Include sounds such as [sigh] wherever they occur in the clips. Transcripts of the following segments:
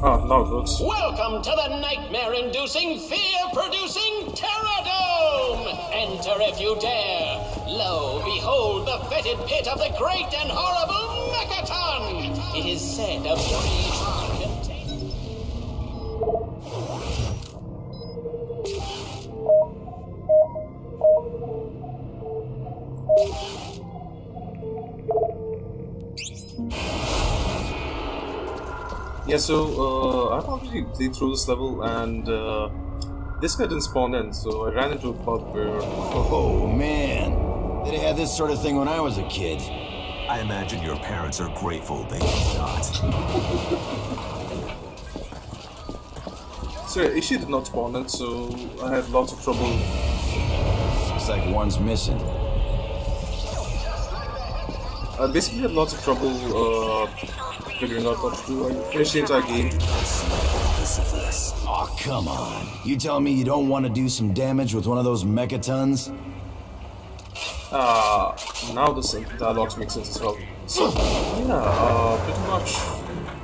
Now it works. Welcome to the nightmare-inducing, fear-producing Terradome! Enter if you dare. Lo, behold the fetid pit of the great and horrible Mechaton! It is said a breeze Yeah, so uh, I've already played through this level, and uh, this guy didn't spawn in, so I ran into a bug where. Oh man, they had this sort of thing when I was a kid. I imagine your parents are grateful they did not. So yeah, Ishi did not spawn in, so I had lots of trouble. Looks like one's missing. I basically had lots of trouble uh, figuring out what to do. I finished the entire game. Oh, come on. You tell me you don't want to do some damage with one of those Mechatons? Uh, now this dialogues make sense as well. So, yeah, uh, pretty much.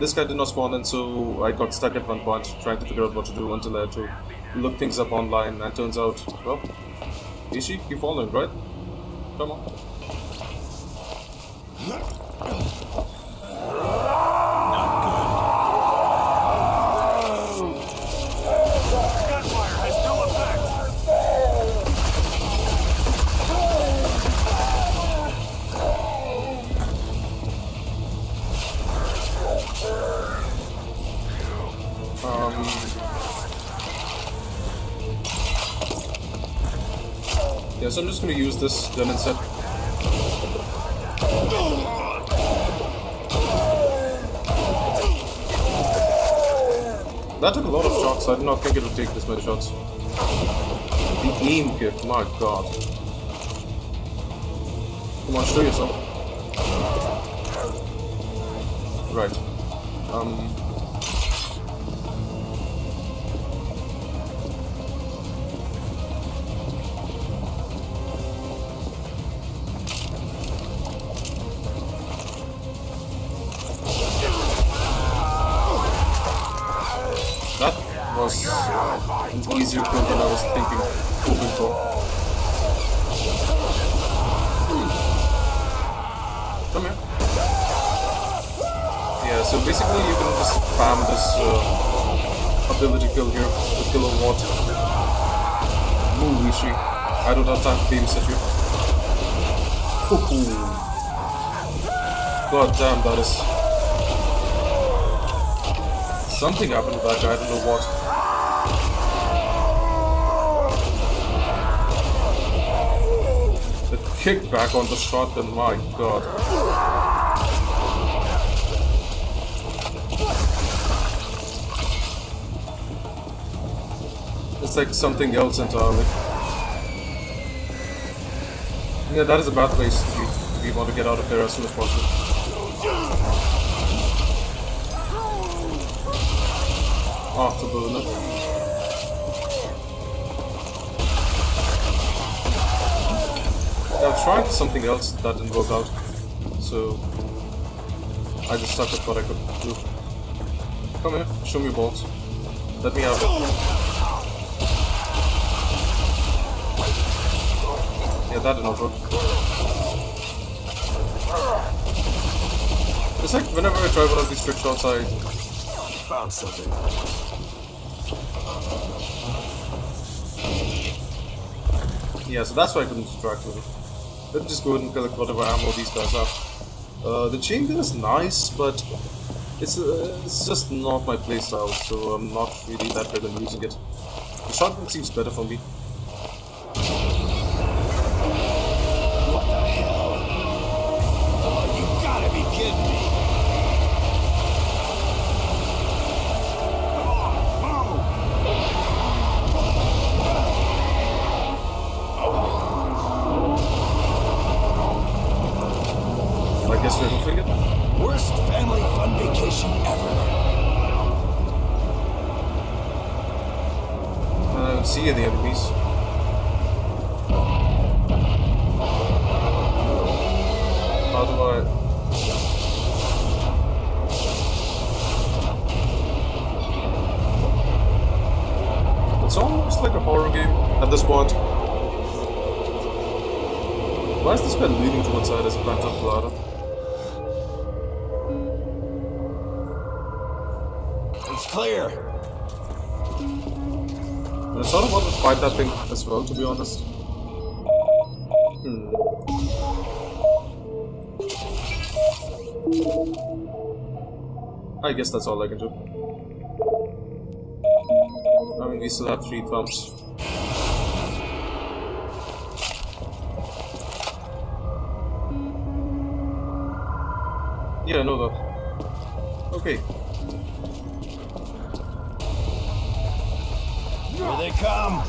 This guy did not spawn in, so I got stuck at one point trying to figure out what to do until I had to look things up online, and turns out, well, Ishi, you following, right? Come on. Yeah, so I'm just gonna use this gun instead. That took a lot of shots, I did not think it would take this many shots. The aim kit, my god. Come on, show yourself. Right. Um, easier kill than I was thinking. Come here. Yeah, so basically you can just spam this uh, ability kill here, the kilowatt. Move, Ishi. I don't have time to babysit you. Hoo-hoo. God damn, that is Something happened to that guy, I don't know what. Kickback on the shot, shotgun, my god. It's like something else entirely. Yeah, that is a bad place. We want to get out of there as soon as possible. Afterburner. Yeah, I tried something else that didn't work out, so I just stuck with what I could do. Come here, show me balls. Let me have it. Yeah, that did not work. It's like whenever I try one of these trick shots, I Found something. Yeah, so that's why I couldn't distract with it. Let me just go ahead and collect whatever ammo these guys have. Uh, the chain gun is nice, but it's uh, it's just not my playstyle, so I'm not really that big on using it. The shotgun seems better for me. Horror game at this point. Why is this guy leaning to one side as he climbs up the ladder? It's clear. I sort of want to fight that thing as well, to be honest. Hmm. I guess that's all I can do. I mean, we still have three thumbs. Yeah, no that. Okay. Here they come.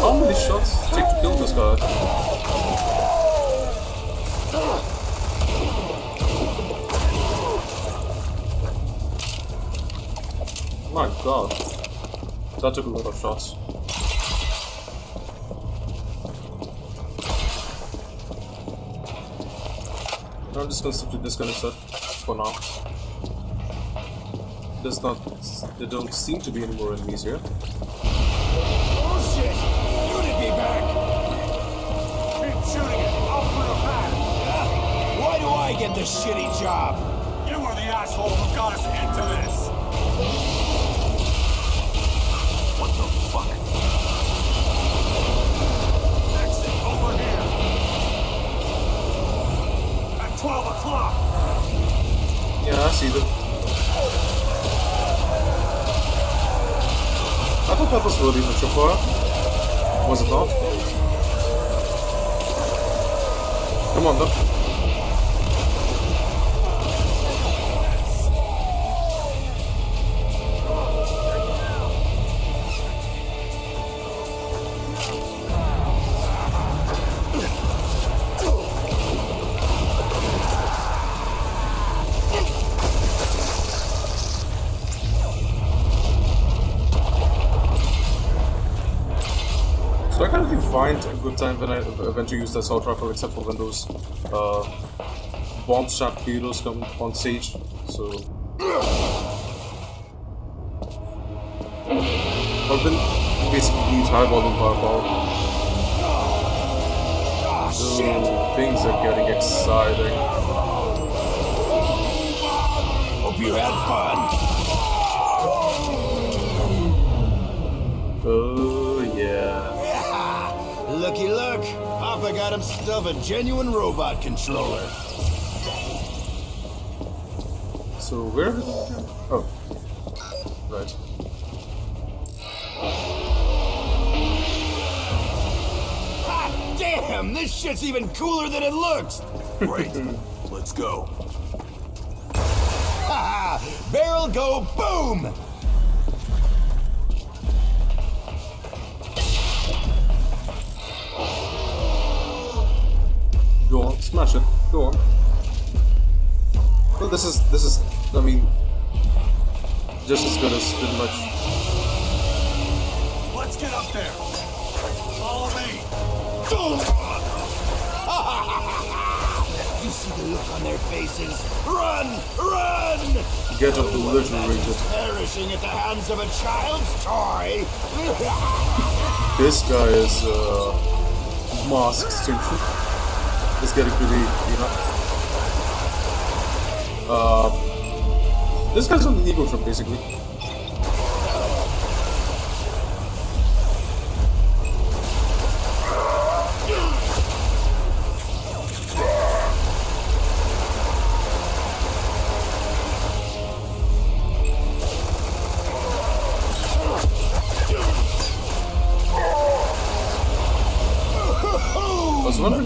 How many shots take to kill this guy? My god. That took a lot of shots. I'm just gonna simply disconnect that for now. There's not. There don't seem to be any more enemies here. Oh shit! Unit be back! Keep shooting it. I'll put it back. Why do I get the shitty job? You are the asshole who got us into this. 12 o'clock. Yeah, I see them. I thought that was really much far. Was it not? Come on, then. Find a good time when I when to use the assault rifle except for when those uh, bomb shot heroes come on stage. So I've been basically needs high volume firepower. So things are getting exciting. Hope you had fun. Oh Papa got himself a genuine robot controller. So where are we? Oh, right. Ah, damn! This shit's even cooler than it looks! [laughs] Great. Let's go. Ha! [laughs] Barrel go boom! Go on, smash it. Go on. Well, this is this is. I mean, just as good as pretty much. Let's get up there. Follow me. [laughs] You see the look on their faces? Run! Run! Get obliterated. Perishing at the hands of a child's toy! [laughs] This guy is uh, mass extinction. It's getting pretty, you know. Uh, this guy's on the ego trip, basically.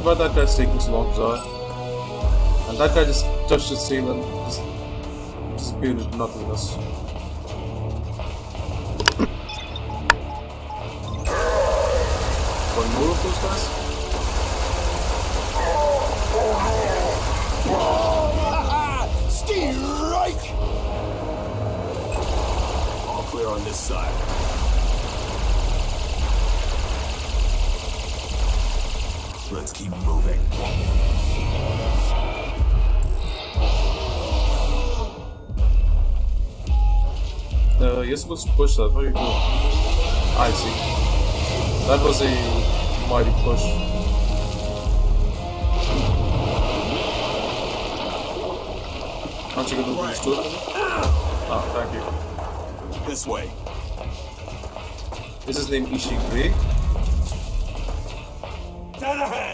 I was wondering why that guy's taking so long, Zara. And that guy just touched his ceiling, and just disappeared into nothingness. One more of those guys? Strike! All clear on this side. Let's keep moving. Uh, you're supposed to push that. You doing? I see. That was a mighty push. Aren't you gonna do this too? Ah, thank you. This way. This is his name Ishigure? Dead ahead!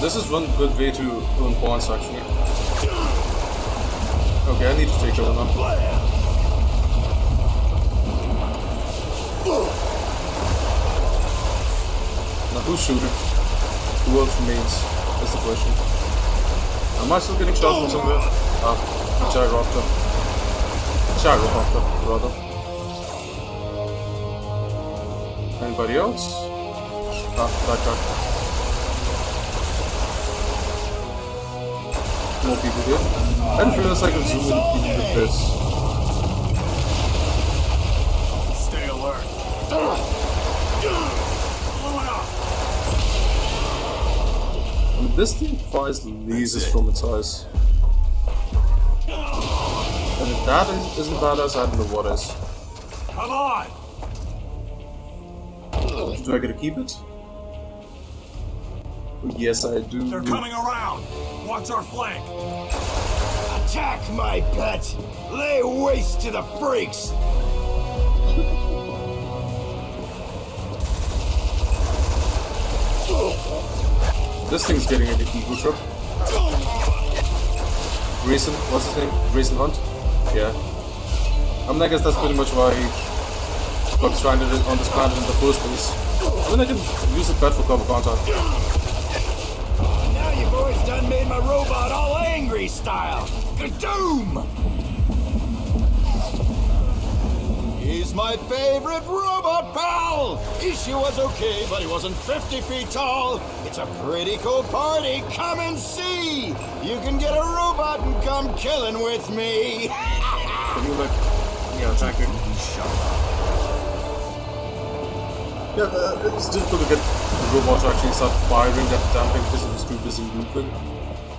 This is one good way to earn points actually. Okay, I need to take over now. Now who's shooting? Who else remains? That's the question. Am I still getting shot from somewhere? Ah, a gyrocopter. Gyrocopter, rather. Anybody else? Ah, that guy. More people here. I didn't realize I could zoom in with this. Stay alert. Blow it up! I mean, this thing fires lasers from its eyes. And if that is, isn't badass, I don't know what is. Come on! Do I get to keep it? Yes, I do. They're coming around! Watch our flank! Attack, my pet! Lay waste to the freaks! This thing's getting an ego trip. Grayson, what's his name? Grayson Hunt? Yeah. I mean, I guess that's pretty much why he got stranded on this planet in the first place. I mean, I can use the pet for cover contact. Now you boys done made my robot all angry style. Kadoom! He's my favorite robot pal! Ishi was okay, but he wasn't 50 feet tall. It's a pretty cool party. Come and see! You can get a robot and come killing with me. Can [laughs] you like, yeah, thank you. Yeah, uh, it's difficult to get the robot to actually start firing that damn thing because it was too busy looping.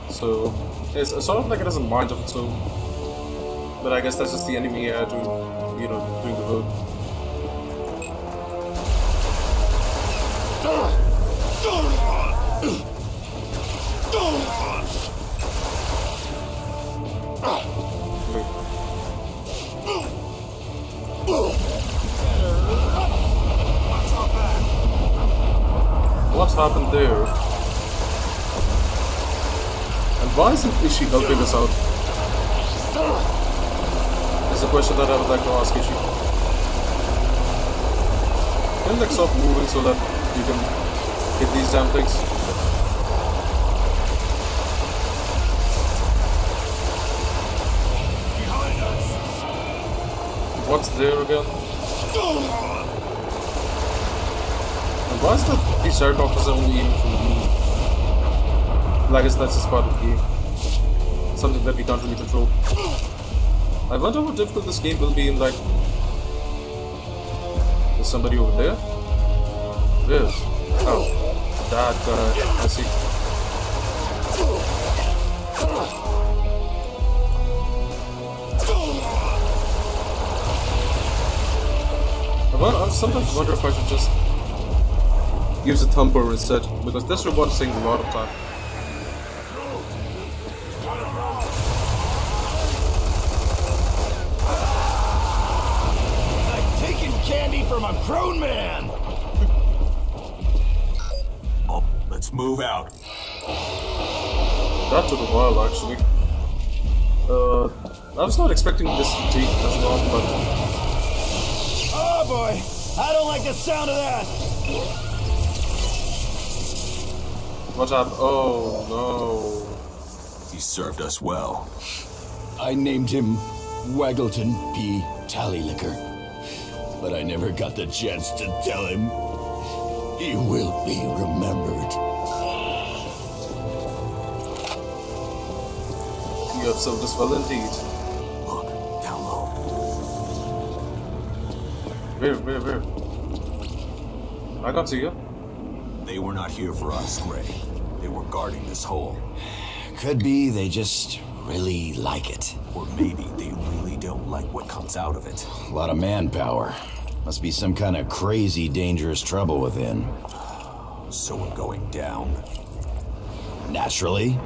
So, it's sort of like it doesn't mind of its own. But I guess that's just the enemy doing, you know, doing the work. What happened there? Why isn't Ishi helping us out? Is a question that I would like to ask Ishi. Can you like stop moving so that you can hit these damn things? What's there again? And why is these helicopters only aiming from I guess that's just part of the game. Something that we can't really control. I wonder how difficult this game will be in like... There's somebody over there? Where? Oh, that guy. I see. I sometimes wonder if I should just use a thumper instead, because this robot is taking a lot of time. Candy from a grown man! Oh, let's move out. That took a while, actually. Uh, I was not expecting this to take as long, but Oh boy, I don't like the sound of that! what happened? Oh no. He served us well. I named him Waggleton P. Tallylicker. But I never got the chance to tell him. He will be remembered. You have served us well indeed. Look, down low. Where, where, where? I can't see you. They were not here for us, Gray. They were guarding this hole. Could be they just really like it. Or maybe they really don't like what comes out of it. A lot of manpower. Must be some kind of crazy, dangerous trouble within. So we're going down. Naturally.